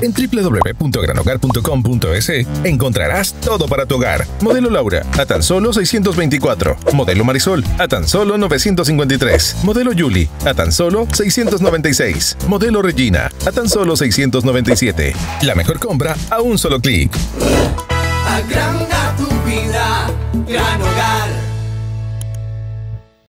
En www.granhogar.com.es encontrarás todo para tu hogar. Modelo Laura, a tan solo 624. Modelo Marisol, a tan solo 953. Modelo Julie, a tan solo 696. Modelo Regina, a tan solo 697. La mejor compra a un solo clic. Agranda tu vida, gran hogar